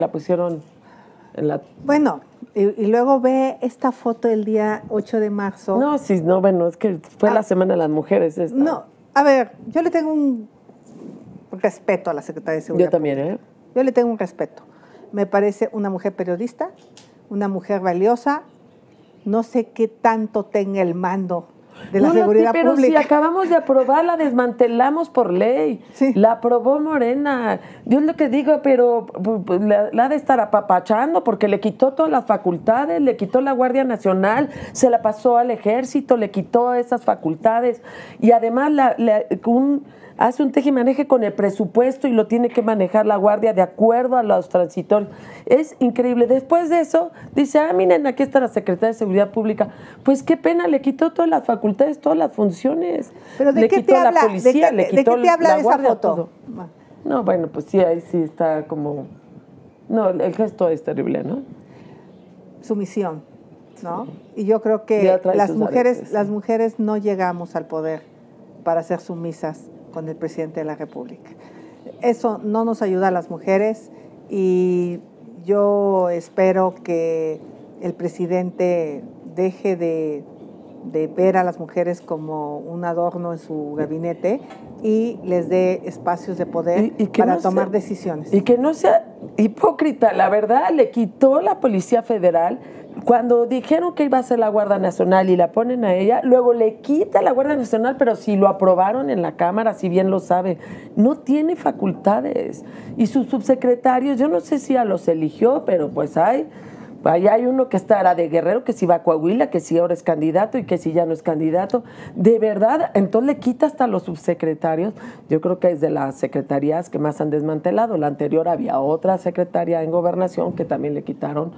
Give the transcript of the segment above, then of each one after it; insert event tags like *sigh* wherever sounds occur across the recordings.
la pusieron en la... Bueno, y, luego ve esta foto del día 8 de marzo. No, sí, no, bueno, es que fue la ah. Semana de las Mujeres. Esta. No, a ver, yo le tengo un respeto a la Secretaria de Seguridad. Yo también, ¿eh? Yo le tengo un respeto. Me parece una mujer periodista, una mujer valiosa. No sé qué tanto tenga el mando de la seguridad pero si acabamos de aprobar, la desmantelamos por ley. La aprobó Morena. Yo es lo que digo, pero la, la, de estar apapachando porque le quitó todas las facultades, le quitó la Guardia Nacional, se la pasó al ejército, le quitó esas facultades y además la, un hace un tejimaneje con el presupuesto y lo tiene que manejar la guardia de acuerdo a los transitorios. Es increíble. Después de eso, dice, ah, miren, aquí está la Secretaría de Seguridad Pública. Pues qué pena, le quitó todas las facultades, todas las funciones. ¿Pero de le qué quitó te habla? la policía, ¿De, qué, le quitó habla esa foto? No, bueno, pues sí, ahí sí está como... No, el gesto es terrible, ¿no? Sumisión, ¿no? Y yo creo que las mujeres, las mujeres no llegamos al poder para ser sumisas con el presidente de la República. Eso no nos ayuda a las mujeres y yo espero que el presidente deje de, ver a las mujeres como un adorno en su gabinete y les dé espacios de poder para tomar decisiones. Y que no sea hipócrita, la verdad, le quitó la Policía Federal cuando dijeron que iba a ser la Guardia Nacional y la ponen a ella, luego le quita la Guardia Nacional, pero si lo aprobaron en la Cámara, si bien lo sabe, no tiene facultades. Y sus subsecretarios, yo no sé si a los eligió, pero pues hay, ahí hay uno que estará de Guerrero, que si va a Coahuila, que si ahora es candidato y que si ya no es candidato. De verdad, entonces le quita hasta los subsecretarios. Yo creo que es de las secretarías que más han desmantelado. La anterior había otra secretaria en gobernación que también le quitaron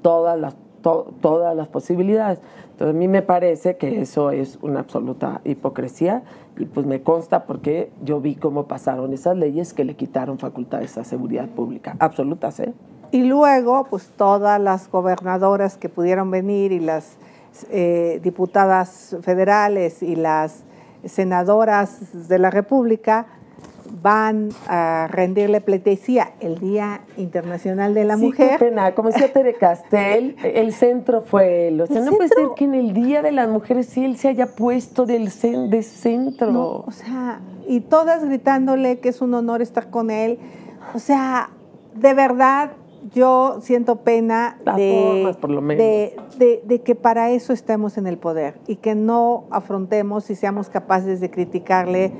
todas las todas las posibilidades. Entonces a mí me parece que eso es una absoluta hipocresía y pues me consta porque yo vi cómo pasaron esas leyes que le quitaron facultades a seguridad pública, absolutas, ¿eh? Y luego, pues todas las gobernadoras que pudieron venir y las eh, diputadas federales y las senadoras de la República, van a rendirle pleitesía el Día Internacional de la sí, Mujer. Qué pena, como decía Tere Castel, el centro fue él. O sea, no puede ser que en el Día de las Mujeres sí él se haya puesto del de centro. o sea, y todas gritándole que es un honor estar con él. O sea, de verdad, yo siento pena de, de, de, que para eso estemos en el poder y que no afrontemos y seamos capaces de criticarle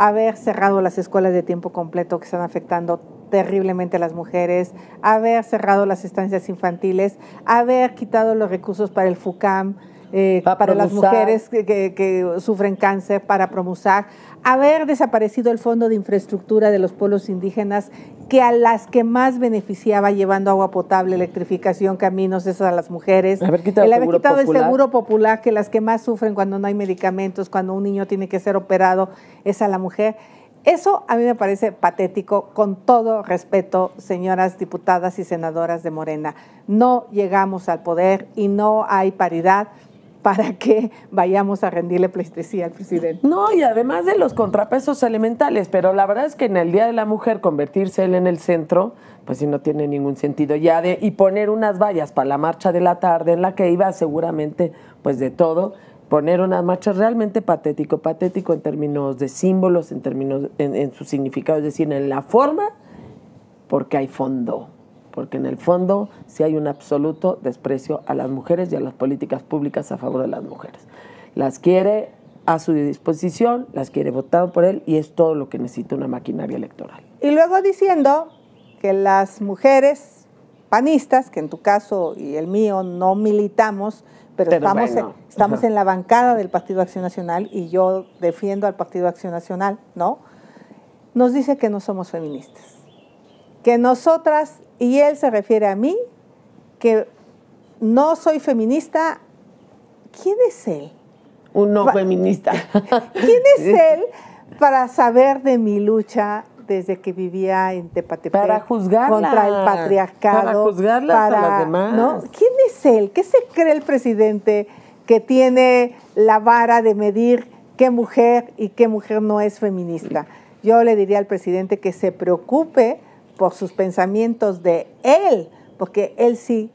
haber cerrado las escuelas de tiempo completo que están afectando terriblemente a las mujeres, haber cerrado las estancias infantiles, haber quitado los recursos para el FUCAM, eh, para las mujeres que, sufren cáncer, para promusar, haber desaparecido el Fondo de Infraestructura de los pueblos indígenas, que a las que más beneficiaba llevando agua potable, electrificación, caminos, esas a las mujeres. Haber quitado, el, haber quitado el seguro popular, que las que más sufren cuando no hay medicamentos, cuando un niño tiene que ser operado, es a la mujer. Eso a mí me parece patético, con todo respeto, señoras diputadas y senadoras de Morena. No llegamos al poder y no hay paridad para que vayamos a rendirle pleitesía al presidente. No, y además de los contrapesos elementales, pero la verdad es que en el Día de la Mujer convertirse él en el centro, pues sí no tiene ningún sentido. Ya y poner unas vallas para la marcha de la tarde en la que iba seguramente pues de todo, poner unas marchas realmente patético, patético en términos de símbolos, en términos, en su significado, es decir, en la forma, porque hay fondo porque en el fondo sí hay un absoluto desprecio a las mujeres y a las políticas públicas a favor de las mujeres. Las quiere a su disposición, las quiere votar por él y es todo lo que necesita una maquinaria electoral. Y luego diciendo que las mujeres panistas, que en tu caso y el mío no militamos, pero, estamos, en, estamos en la bancada del Partido Acción Nacional y yo defiendo al Partido Acción Nacional, ¿no? Nos dice que no somos feministas, que nosotras y él se refiere a mí, que no soy feminista. ¿Quién es él? Un no feminista. *laughs* ¿Quién es *laughs* él para saber de mi lucha desde que vivía en Tepatepec para juzgarla, contra el patriarcado, para juzgarla a las demás. ¿no? ¿Quién es él? ¿Qué se cree el presidente que tiene la vara de medir qué mujer y qué mujer no es feminista? Yo le diría al presidente que se preocupe por sus pensamientos de él, porque él sí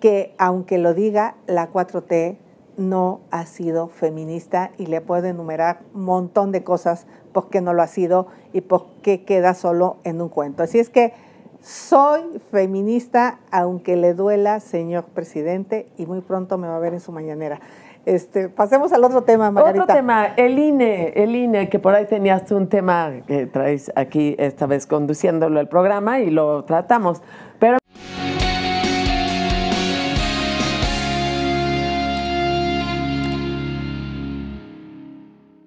que, aunque lo diga, la 4T no ha sido feminista y le puedo enumerar un montón de cosas por qué no lo ha sido y por qué queda solo en un cuento. Así es que soy feminista, aunque le duela, señor presidente, y muy pronto me va a ver en su mañanera. Este, pasemos al otro tema, Margarita. Otro tema, el INE, el INE, que por ahí tenías un tema que traes aquí esta vez conduciéndolo el programa y lo tratamos. Pero